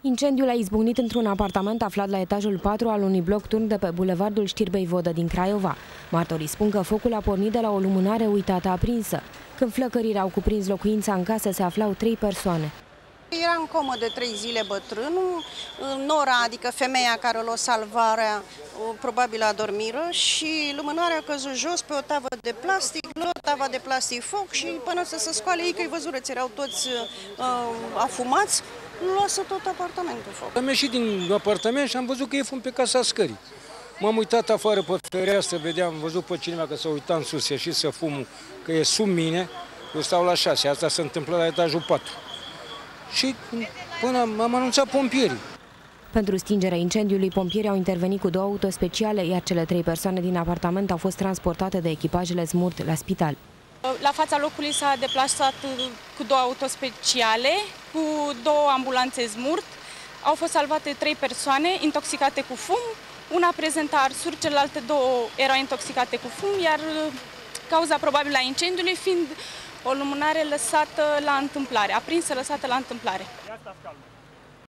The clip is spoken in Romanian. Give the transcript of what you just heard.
Incendiul a izbucnit într-un apartament aflat la etajul 4 al unui bloc turn de pe bulevardul Știrbei Vodă din Craiova. Martorii spun că focul a pornit de la o lumânare uitată aprinsă. Când flăcărirea au cuprins locuința în casă, se aflau trei persoane. Era în comă de trei zile bătrânul, Nora, adică femeia care o lua salvarea, probabil a dormiră și lumânarea a căzut jos pe o tavă de plastic, lua tava de plastic foc și până să se scoale ei, că-i văzurăți, erau toți uh, afumați, lasă tot apartamentul foc. Am ieșit din apartament și am văzut că e fum pe casa scării. M-am uitat afară pe fereastră, vedeam, am văzut pe cineva că s-a uitat în sus, ieșit să fumul, că e sub mine, eu stau la șase, asta se întâmplă la etajul 4 și până am anunțat pompierii. Pentru stingerea incendiului, pompierii au intervenit cu două auto speciale, iar cele trei persoane din apartament au fost transportate de echipajele SMURT la spital. La fața locului s-a deplasat cu două auto speciale, cu două ambulanțe SMURT. Au fost salvate trei persoane intoxicate cu fum, una prezenta arsuri, celelalte două erau intoxicate cu fum, iar cauza probabilă a incendiului fiind o lumânare lăsată la întâmplare, aprinsă lăsată la întâmplare.